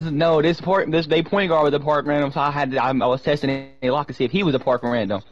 no, this part, this they point guard was a park random, so I had to, I, I was testing a lock to see if he was a park random.